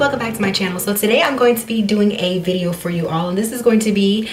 welcome back to my channel. So today i'm going to be doing a video for you all and this is going to be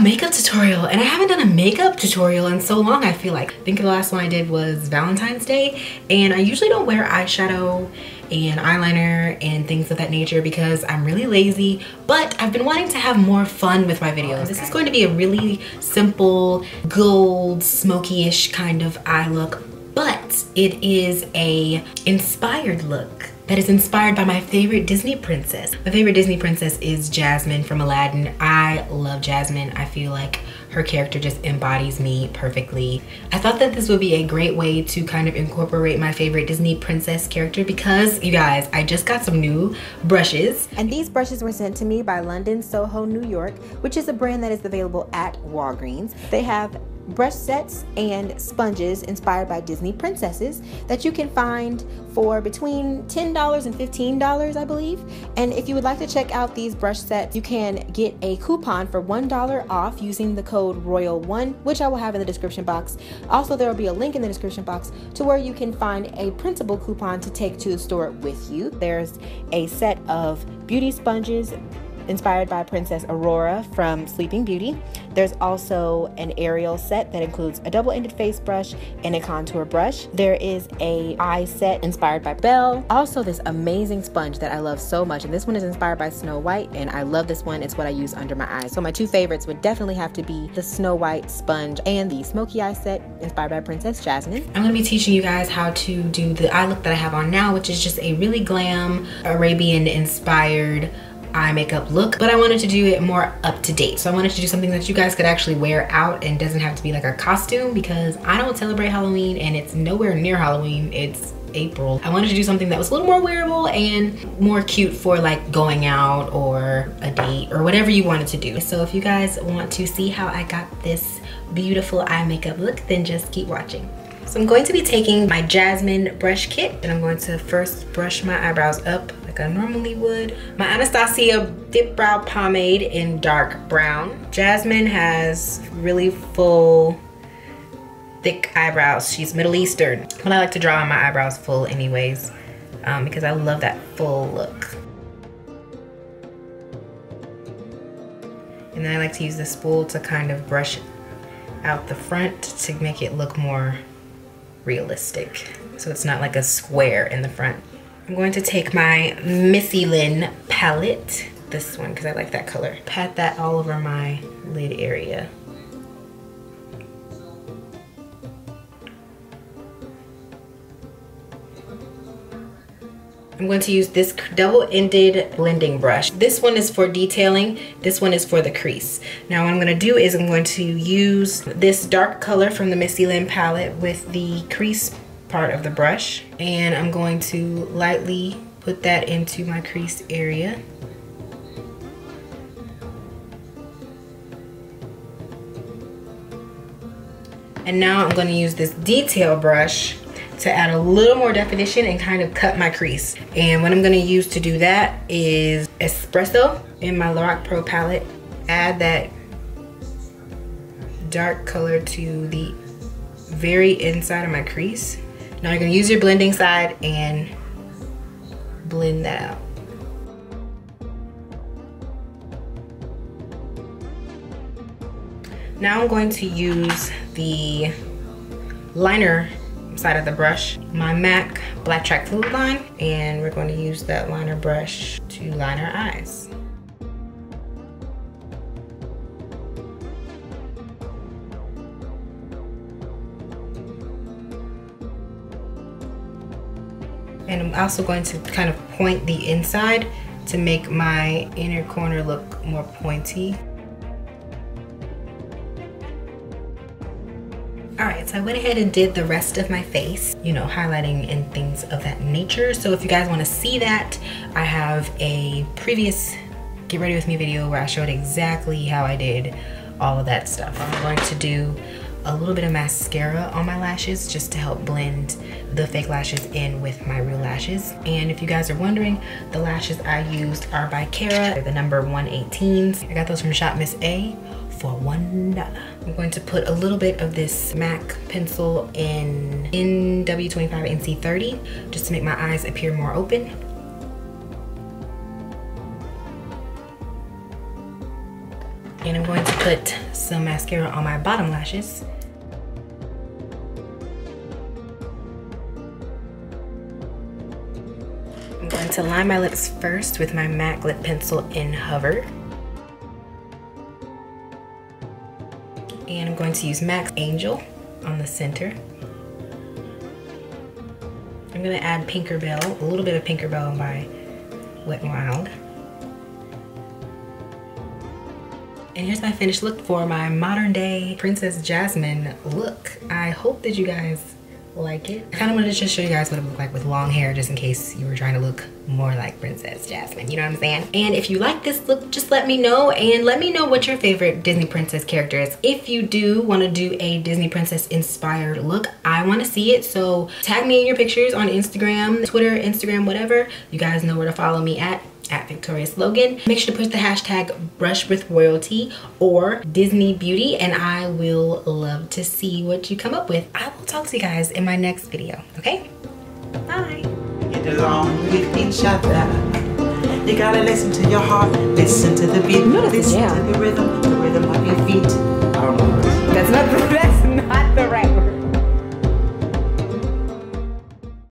a makeup tutorial and I haven't done a makeup tutorial in so long I feel like. I think the last one I did was Valentine's Day and I usually don't wear eyeshadow and eyeliner and things of that nature because I'm really lazy but I've been wanting to have more fun with my videos. This is going to be a really simple gold smoky-ish kind of eye look but it is a inspired look that is inspired by my favorite Disney princess. My favorite Disney princess is Jasmine from Aladdin. I love Jasmine. I feel like her character just embodies me perfectly. I thought that this would be a great way to kind of incorporate my favorite Disney princess character because you guys, I just got some new brushes. And these brushes were sent to me by London Soho, New York, which is a brand that is available at Walgreens. They have brush sets and sponges inspired by Disney princesses that you can find for between $10 and $15, I believe. And if you would like to check out these brush sets, you can get a coupon for $1 off using the code ROYAL1, which I will have in the description box. Also, there will be a link in the description box to where you can find a printable coupon to take to the store with you. There's a set of beauty sponges inspired by Princess Aurora from Sleeping Beauty. There's also an Ariel set that includes a double-ended face brush and a contour brush. There is a eye set inspired by Belle. Also this amazing sponge that I love so much and this one is inspired by Snow White and I love this one. It's what I use under my eyes. So my two favorites would definitely have to be the Snow White sponge and the smoky eye set inspired by Princess Jasmine. I'm to be teaching you guys how to do the eye look that I have on now which is just a really glam Arabian inspired eye makeup look, but I wanted to do it more up to date. So I wanted to do something that you guys could actually wear out and doesn't have to be like a costume because I don't celebrate Halloween and it's nowhere near Halloween. It's April. I wanted to do something that was a little more wearable and more cute for like going out or a date or whatever you wanted to do. So if you guys want to see how I got this beautiful eye makeup look, then just keep watching. So I'm going to be taking my Jasmine brush kit and I'm going to first brush my eyebrows up like I normally would. My Anastasia Dip Brow Pomade in dark brown. Jasmine has really full thick eyebrows. She's Middle Eastern. But I like to draw my eyebrows full anyways um, because I love that full look. And then I like to use the spool to kind of brush out the front to make it look more realistic. So it's not like a square in the front. I'm going to take my Missy Lynn palette, this one because I like that color. Pat that all over my lid area. I'm going to use this double-ended blending brush. This one is for detailing, this one is for the crease. Now what I'm gonna do is I'm going to use this dark color from the Missy Lynn palette with the crease part of the brush and I'm going to lightly put that into my crease area. And now I'm gonna use this detail brush to add a little more definition and kind of cut my crease. And what I'm gonna use to do that is Espresso in my Lorac Pro palette. Add that dark color to the very inside of my crease. Now you're gonna use your blending side and blend that out. Now I'm going to use the liner side of the brush, my MAC Black Track Fluid Line, and we're going to use that liner brush to line our eyes. And I'm also going to kind of point the inside to make my inner corner look more pointy. All right, so I went ahead and did the rest of my face, you know, highlighting and things of that nature. So if you guys wanna see that, I have a previous Get Ready With Me video where I showed exactly how I did all of that stuff. I'm going to do a little bit of mascara on my lashes just to help blend the fake lashes in with my real lashes. And if you guys are wondering, the lashes I used are by Kara, They're the number 118s. I got those from Shop Miss A for one dollar. I'm going to put a little bit of this MAC pencil in NW25 NC30 just to make my eyes appear more open. And I'm going to put some mascara on my bottom lashes. I'm going to line my lips first with my MAC lip pencil in Hover. And I'm going to use MAC's Angel on the center. I'm gonna add Pinkerbell, a little bit of Pinkerbell by Wet n Wild. And here's my finished look for my modern day Princess Jasmine look. I hope that you guys like it. I kind of wanted to just show you guys what it looked like with long hair just in case you were trying to look more like Princess Jasmine, you know what I'm saying? And if you like this look, just let me know and let me know what your favorite Disney princess character is. If you do want to do a Disney princess inspired look, I want to see it. So tag me in your pictures on Instagram, Twitter, Instagram, whatever. You guys know where to follow me at at Victorious Logan. Make sure to put the hashtag brush with royalty or Disney beauty and I will love to see what you come up with. I will talk to you guys in my next video, okay? Bye. Get along with each other. You gotta listen to your heart, listen to the beat, listen to the rhythm, the rhythm of your feet. That's not, the, that's not the right word.